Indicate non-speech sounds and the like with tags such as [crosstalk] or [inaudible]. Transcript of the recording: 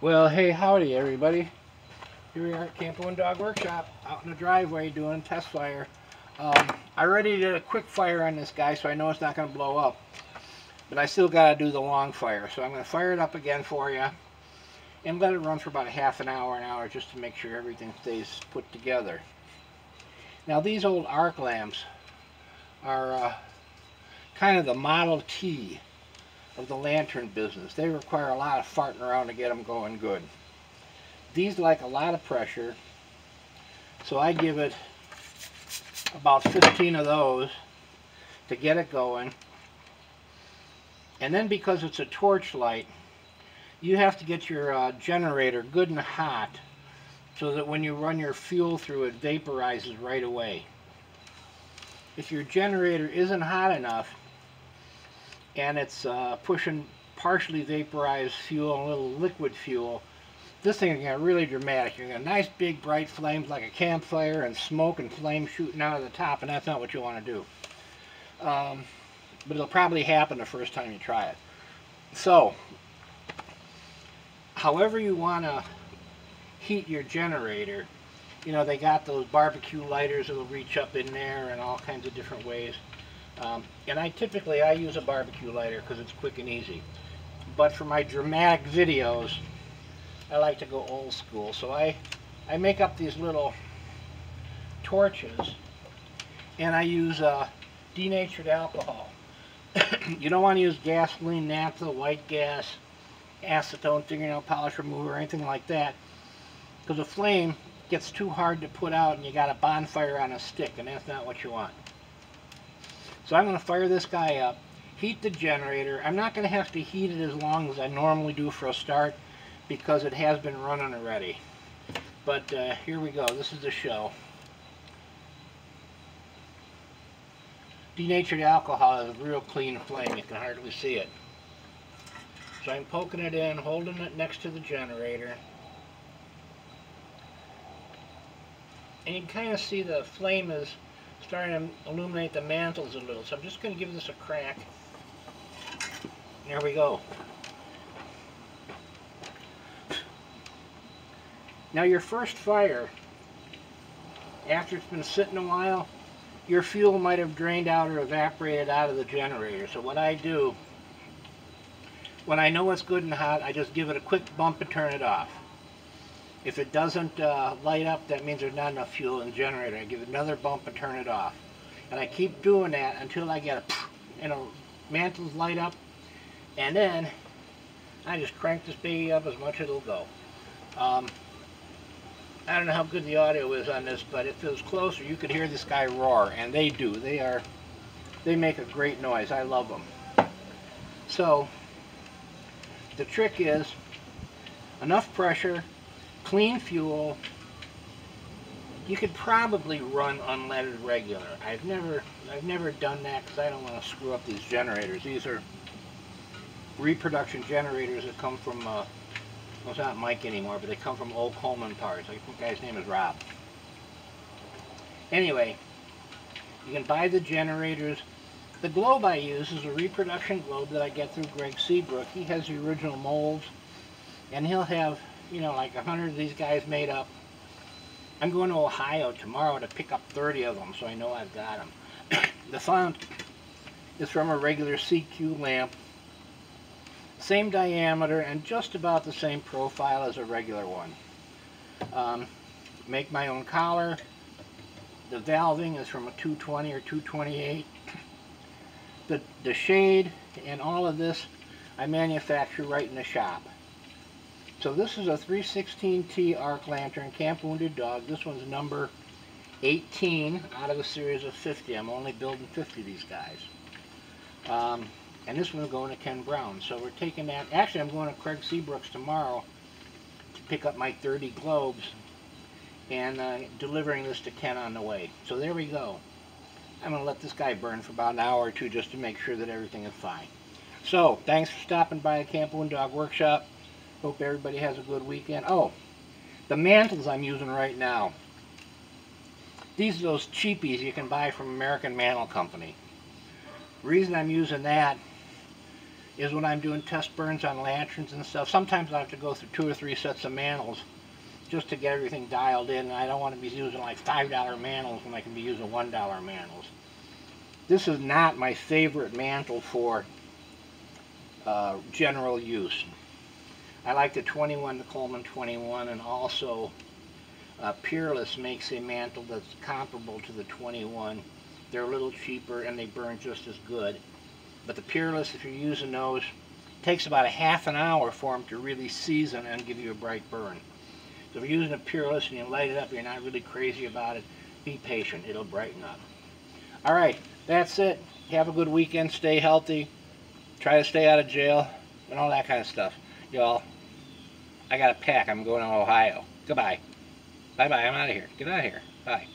Well, hey, howdy, everybody. Here we are at Camp Wounded Dog Workshop, out in the driveway doing test fire. Um, I already did a quick fire on this guy, so I know it's not going to blow up. But I still got to do the long fire, so I'm going to fire it up again for you. And let it run for about a half an hour, an hour, just to make sure everything stays put together. Now, these old arc lamps are uh, kind of the Model T of the lantern business. They require a lot of farting around to get them going good. These like a lot of pressure, so I give it about 15 of those to get it going. And then because it's a torch light, you have to get your uh, generator good and hot so that when you run your fuel through it vaporizes right away. If your generator isn't hot enough, and it's uh, pushing partially vaporized fuel and a little liquid fuel. This thing is really dramatic. You're going to nice big bright flames like a campfire and smoke and flame shooting out of the top and that's not what you want to do. Um, but it'll probably happen the first time you try it. So, however you want to heat your generator, you know, they got those barbecue lighters that'll reach up in there and all kinds of different ways. Um, and I typically, I use a barbecue lighter because it's quick and easy. But for my dramatic videos, I like to go old school. So I, I make up these little torches and I use uh, denatured alcohol. [coughs] you don't want to use gasoline, naphtha, white gas, acetone, fingernail polish remover, or anything like that because the flame gets too hard to put out and you got a bonfire on a stick and that's not what you want. So I'm going to fire this guy up, heat the generator. I'm not going to have to heat it as long as I normally do for a start because it has been running already. But uh, here we go. This is the show. Denatured alcohol is a real clean flame. You can hardly see it. So I'm poking it in, holding it next to the generator. And you can kind of see the flame is starting to illuminate the mantles a little. So I'm just going to give this a crack. There we go. Now your first fire, after it's been sitting a while, your fuel might have drained out or evaporated out of the generator. So what I do, when I know it's good and hot, I just give it a quick bump and turn it off. If it doesn't uh, light up, that means there's not enough fuel in the generator. I give it another bump and turn it off. And I keep doing that until I get a, you know, mantles light up. And then I just crank this baby up as much as it'll go. Um, I don't know how good the audio is on this, but if it was closer, you could hear this guy roar, and they do. They are, they make a great noise. I love them. So, the trick is enough pressure clean fuel, you could probably run unleaded regular. I've never I've never done that because I don't want to screw up these generators. These are reproduction generators that come from, uh, well it's not Mike anymore, but they come from old Coleman parts. I think the guy's name is Rob. Anyway, you can buy the generators. The globe I use is a reproduction globe that I get through Greg Seabrook. He has the original molds, and he'll have you know, like hundred of these guys made up. I'm going to Ohio tomorrow to pick up 30 of them, so I know I've got them. [coughs] the font is from a regular CQ lamp. Same diameter and just about the same profile as a regular one. Um, make my own collar. The valving is from a 220 or 228. The, the shade and all of this I manufacture right in the shop. So this is a 316T arc lantern, Camp Wounded Dog. This one's number 18 out of a series of 50. I'm only building 50 of these guys. Um, and this one's going to Ken Brown. So we're taking that. Actually, I'm going to Craig Seabrook's tomorrow to pick up my 30 globes and uh, delivering this to Ken on the way. So there we go. I'm going to let this guy burn for about an hour or two just to make sure that everything is fine. So, thanks for stopping by the Camp Wounded Dog Workshop. Hope everybody has a good weekend. Oh, the mantles I'm using right now. These are those cheapies you can buy from American Mantle Company. reason I'm using that is when I'm doing test burns on lanterns and stuff. Sometimes I have to go through two or three sets of mantles just to get everything dialed in. And I don't want to be using like $5 mantles when I can be using $1 mantles. This is not my favorite mantle for uh, general use. I like the 21, the Coleman 21, and also uh, Peerless makes a mantle that's comparable to the 21. They're a little cheaper and they burn just as good. But the Peerless, if you're using those, takes about a half an hour for them to really season and give you a bright burn. So if you're using a Peerless and you light it up, you're not really crazy about it, be patient. It'll brighten up. All right, that's it. Have a good weekend. Stay healthy. Try to stay out of jail and all that kind of stuff. Y'all, I got a pack. I'm going to Ohio. Goodbye. Bye-bye. I'm out of here. Get out of here. Bye.